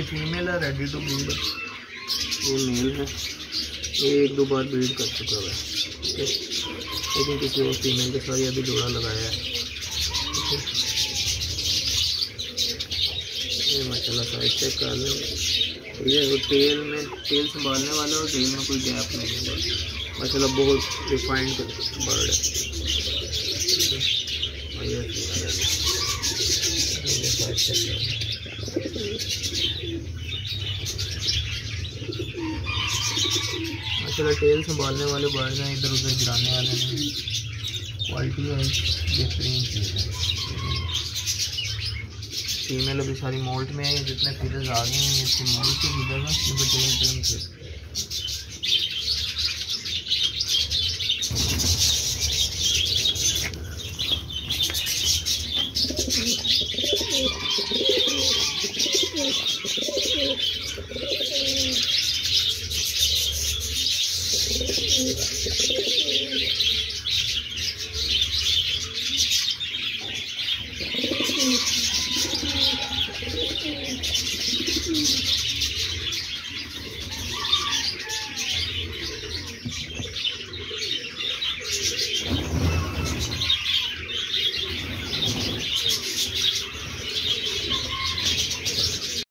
Female है ready to breed ये male है। ये एक दो बार ब्रीड कर चुका है। ठीक है। लेकिन किसी और फीमेल के साथ ये अभी जोड़ा लगाया है। ये माशाल्लाह साइज़ चेक कर लें ये तेल में, तेल संभालने वाला और तेल में कोई गैप नहीं है। माशाल्लाह बहुत रिफाइंड बर्ड है है। माशाल्लाह टेल संभालने वाले बर्ड हैं इधर उधर गिराने वाले नहीं क्वालिटी है बेहतरीन चीज़ है फीमेल अभी सारी मोल्ट में है जितने फीडर्स आ गए हैं इसके मोल्ट के फीडर ना सिर्फ़ टेल टेल से